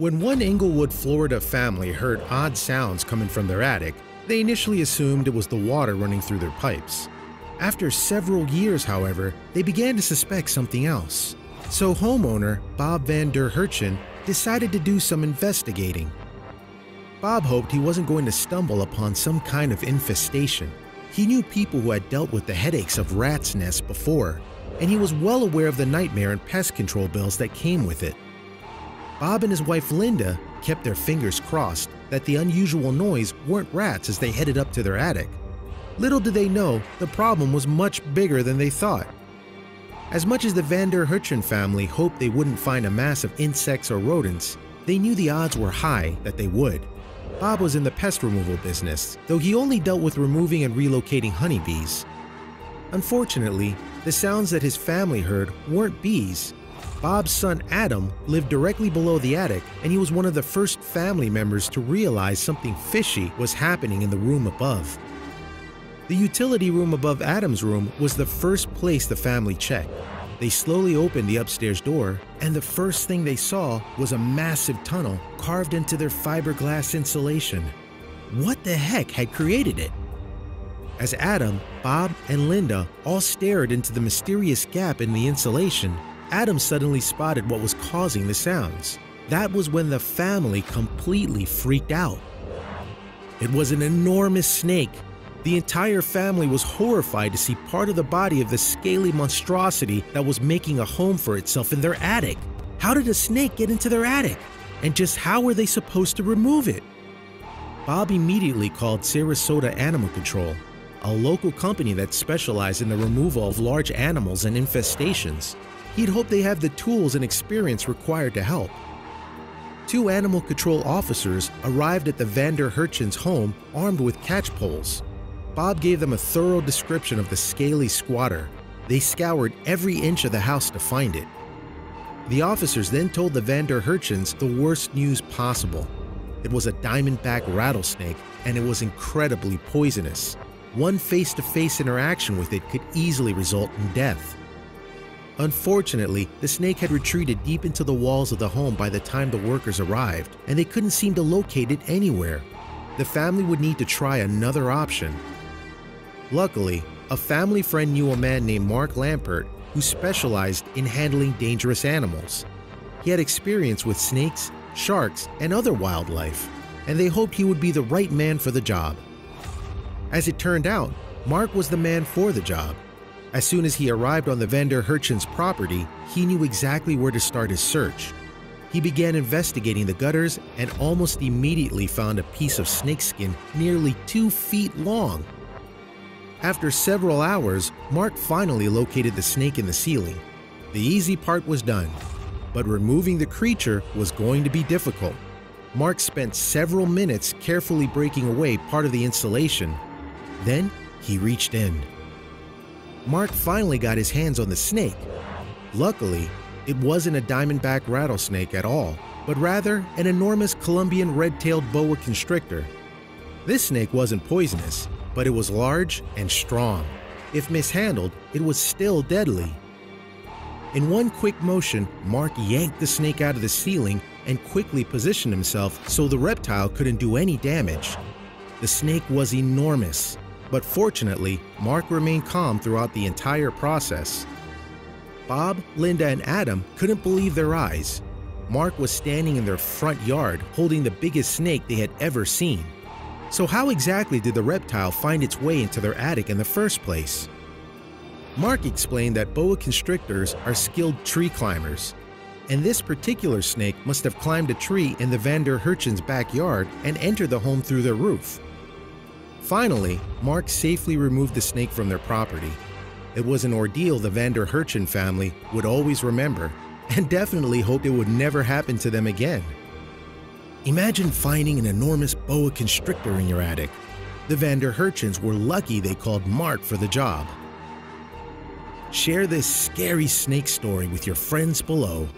When one Englewood, Florida family heard odd sounds coming from their attic, they initially assumed it was the water running through their pipes. After several years, however, they began to suspect something else. So homeowner Bob Van Der Herchen decided to do some investigating. Bob hoped he wasn't going to stumble upon some kind of infestation. He knew people who had dealt with the headaches of rats' nests before, and he was well aware of the nightmare and pest control bills that came with it. Bob and his wife Linda kept their fingers crossed that the unusual noise weren't rats as they headed up to their attic. Little did they know, the problem was much bigger than they thought. As much as the Van der Herchen family hoped they wouldn't find a mass of insects or rodents, they knew the odds were high that they would. Bob was in the pest removal business, though he only dealt with removing and relocating honeybees. Unfortunately, the sounds that his family heard weren't bees. Bob's son Adam lived directly below the attic, and he was one of the first family members to realize something fishy was happening in the room above. The utility room above Adam's room was the first place the family checked. They slowly opened the upstairs door, and the first thing they saw was a massive tunnel carved into their fiberglass insulation. What the heck had created it? As Adam, Bob, and Linda all stared into the mysterious gap in the insulation, Adam suddenly spotted what was causing the sounds. That was when the family completely freaked out. It was an enormous snake the entire family was horrified to see part of the body of the scaly monstrosity that was making a home for itself in their attic. How did a snake get into their attic? And just how were they supposed to remove it? Bob immediately called Sarasota Animal Control, a local company that specialized in the removal of large animals and infestations. He'd hoped they have the tools and experience required to help. Two animal control officers arrived at the Vander Herchen's home armed with catch poles. Bob gave them a thorough description of the scaly squatter. They scoured every inch of the house to find it. The officers then told the Vander Herchens the worst news possible. It was a diamondback rattlesnake, and it was incredibly poisonous. One face to face interaction with it could easily result in death. Unfortunately, the snake had retreated deep into the walls of the home by the time the workers arrived, and they couldn't seem to locate it anywhere. The family would need to try another option, Luckily, a family friend knew a man named Mark Lampert who specialized in handling dangerous animals. He had experience with snakes, sharks, and other wildlife, and they hoped he would be the right man for the job. As it turned out, Mark was the man for the job. As soon as he arrived on the Vander Herchen's property, he knew exactly where to start his search. He began investigating the gutters and almost immediately found a piece of snakeskin nearly two feet long after several hours, Mark finally located the snake in the ceiling. The easy part was done, but removing the creature was going to be difficult. Mark spent several minutes carefully breaking away part of the insulation. Then he reached in. Mark finally got his hands on the snake. Luckily, it wasn't a diamondback rattlesnake at all, but rather an enormous Colombian red-tailed boa constrictor. This snake wasn't poisonous, but it was large and strong. If mishandled, it was still deadly. In one quick motion, Mark yanked the snake out of the ceiling and quickly positioned himself so the reptile couldn't do any damage. The snake was enormous, but fortunately, Mark remained calm throughout the entire process. Bob, Linda, and Adam couldn't believe their eyes. Mark was standing in their front yard holding the biggest snake they had ever seen. So, how exactly did the reptile find its way into their attic in the first place? Mark explained that boa constrictors are skilled tree climbers, and this particular snake must have climbed a tree in the Vander Herchen's backyard and entered the home through the roof. Finally, Mark safely removed the snake from their property. It was an ordeal the Vander Herchen family would always remember and definitely hoped it would never happen to them again. Imagine finding an enormous boa constrictor in your attic. The Vander Herchens were lucky they called Mark for the job. Share this scary snake story with your friends below.